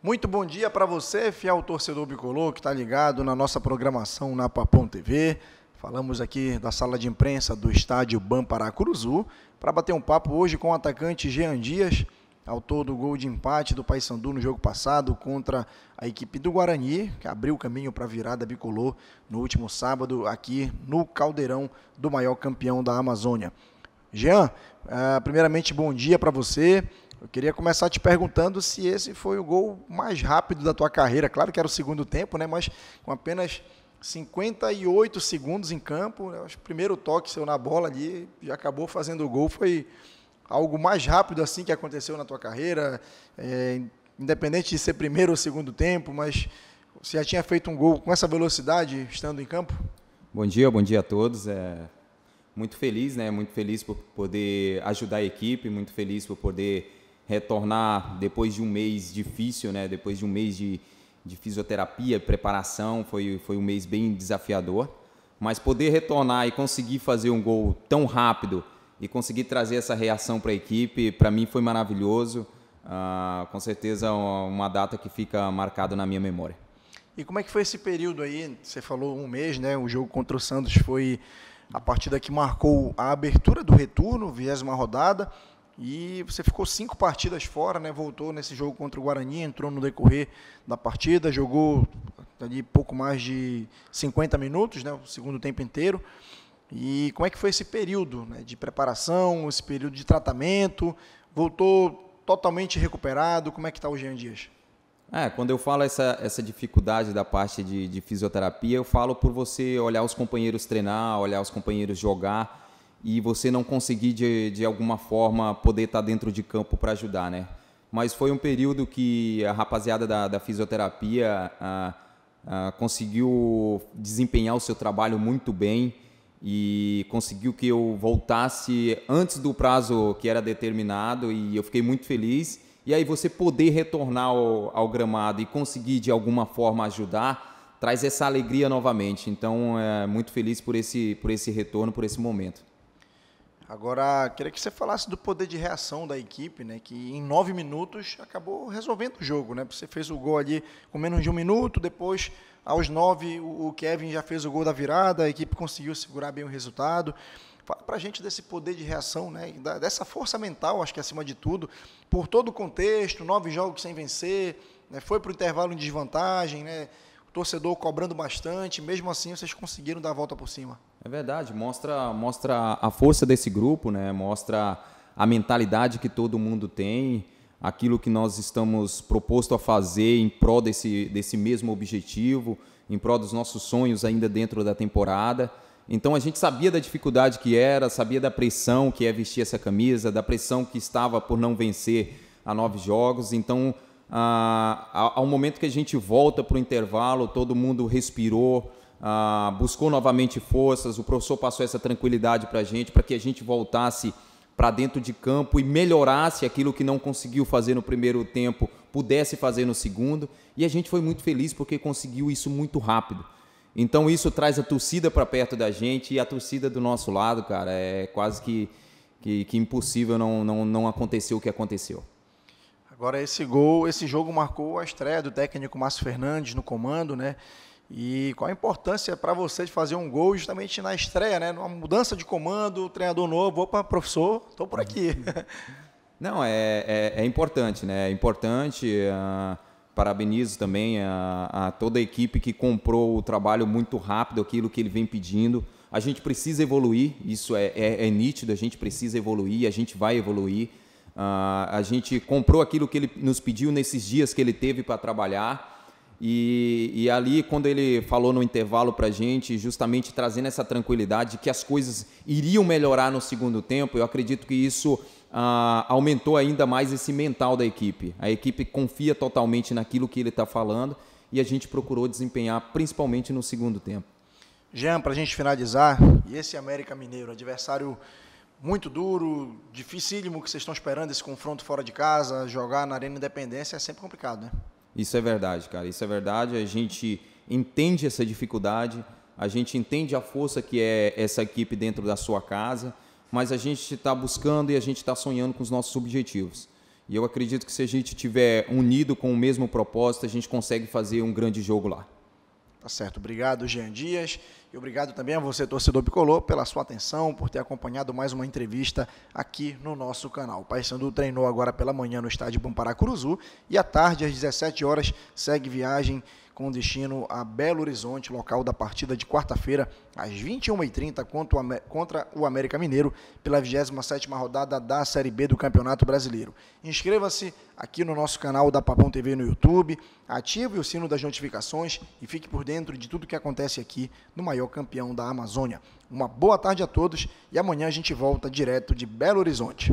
Muito bom dia para você, fiel torcedor bicolor que está ligado na nossa programação na Papão TV. Falamos aqui da sala de imprensa do estádio Bam Paracuruzu para bater um papo hoje com o atacante Jean Dias, autor do gol de empate do Paysandu no jogo passado contra a equipe do Guarani, que abriu o caminho para a virada bicolor no último sábado aqui no caldeirão do maior campeão da Amazônia. Jean, uh, primeiramente bom dia para você. Eu queria começar te perguntando se esse foi o gol mais rápido da tua carreira. Claro que era o segundo tempo, né? Mas com apenas 58 segundos em campo, né? o primeiro toque seu na bola ali já acabou fazendo o gol. Foi algo mais rápido assim que aconteceu na tua carreira, é, independente de ser primeiro ou segundo tempo, mas você já tinha feito um gol com essa velocidade estando em campo? Bom dia, bom dia a todos. É muito feliz, né? Muito feliz por poder ajudar a equipe, muito feliz por poder retornar depois de um mês difícil, né? Depois de um mês de, de fisioterapia, preparação, foi foi um mês bem desafiador, mas poder retornar e conseguir fazer um gol tão rápido e conseguir trazer essa reação para a equipe, para mim foi maravilhoso. Uh, com certeza uma data que fica marcada na minha memória. E como é que foi esse período aí? Você falou um mês, né? O jogo contra o Santos foi a partida que marcou a abertura do retorno, vigésima rodada. E você ficou cinco partidas fora, né? Voltou nesse jogo contra o Guarani, entrou no decorrer da partida, jogou ali pouco mais de 50 minutos, né? O segundo tempo inteiro. E como é que foi esse período né, de preparação, esse período de tratamento? Voltou totalmente recuperado? Como é que está o Jean Dias? É, quando eu falo essa, essa dificuldade da parte de, de fisioterapia, eu falo por você olhar os companheiros treinar, olhar os companheiros jogar e você não conseguir de, de alguma forma poder estar dentro de campo para ajudar, né? Mas foi um período que a rapaziada da, da fisioterapia conseguiu desempenhar o seu trabalho muito bem e conseguiu que eu voltasse antes do prazo que era determinado e eu fiquei muito feliz. E aí você poder retornar ao, ao gramado e conseguir de alguma forma ajudar traz essa alegria novamente. Então, é muito feliz por esse por esse retorno, por esse momento. Agora, queria que você falasse do poder de reação da equipe, né? Que em nove minutos acabou resolvendo o jogo, né? Você fez o gol ali com menos de um minuto, depois aos nove o Kevin já fez o gol da virada, a equipe conseguiu segurar bem o resultado. Fala para a gente desse poder de reação, né? dessa força mental, acho que acima de tudo, por todo o contexto, nove jogos sem vencer, né? foi para o intervalo em desvantagem, né? Torcedor cobrando bastante, mesmo assim vocês conseguiram dar a volta por cima. É verdade, mostra, mostra a força desse grupo, né? mostra a mentalidade que todo mundo tem, aquilo que nós estamos proposto a fazer em prol desse, desse mesmo objetivo, em prol dos nossos sonhos ainda dentro da temporada. Então a gente sabia da dificuldade que era, sabia da pressão que é vestir essa camisa, da pressão que estava por não vencer a nove jogos. Então, ah, ao momento que a gente volta para o intervalo, todo mundo respirou, ah, buscou novamente forças, o professor passou essa tranquilidade para a gente, para que a gente voltasse para dentro de campo e melhorasse aquilo que não conseguiu fazer no primeiro tempo, pudesse fazer no segundo. E a gente foi muito feliz porque conseguiu isso muito rápido. Então isso traz a torcida para perto da gente e a torcida do nosso lado, cara, é quase que, que, que impossível não, não, não acontecer o que aconteceu. Agora esse gol, esse jogo marcou a estreia do técnico Márcio Fernandes no comando, né? E qual a importância para você de fazer um gol justamente na estreia, né? Numa mudança de comando, treinador novo, opa, professor, estou por aqui. Não, é, é, é, importante, né? É importante. Uh, Parabenizo também a, a, toda a equipe que comprou o trabalho muito rápido, aquilo que ele vem pedindo. A gente precisa evoluir, isso é, é, é nítido, a gente precisa evoluir, a gente vai evoluir. Uh, a gente comprou aquilo que ele nos pediu nesses dias que ele teve para trabalhar. E, e, ali, quando ele falou no intervalo para a gente, justamente trazendo essa tranquilidade que as coisas iriam melhorar no segundo tempo, eu acredito que isso ah, aumentou ainda mais esse mental da equipe. A equipe confia totalmente naquilo que ele está falando e a gente procurou desempenhar principalmente no segundo tempo. Jean, para a gente finalizar, e esse América Mineiro, adversário muito duro, dificílimo que vocês estão esperando esse confronto fora de casa, jogar na Arena Independência é sempre complicado, né? Isso é verdade, cara. Isso é verdade. A gente entende essa dificuldade, a gente entende a força que é essa equipe dentro da sua casa mas a gente está buscando e a gente está sonhando com os nossos objetivos. E eu acredito que se a gente tiver unido com o mesmo propósito, a gente consegue fazer um grande jogo lá. Tá certo. Obrigado, Jean Dias. E obrigado também a você, torcedor Bicolor, pela sua atenção, por ter acompanhado mais uma entrevista aqui no nosso canal. O Paysandu treinou agora pela manhã no estádio Bampará Curuzu e à tarde, às 17 horas, segue viagem com destino a Belo Horizonte, local da partida de quarta-feira, às 21h30, contra o América Mineiro, pela 27ª rodada da Série B do Campeonato Brasileiro. Inscreva-se aqui no nosso canal da Papão TV no YouTube, ative o sino das notificações e fique por dentro de tudo que acontece aqui no maior campeão da Amazônia. Uma boa tarde a todos e amanhã a gente volta direto de Belo Horizonte.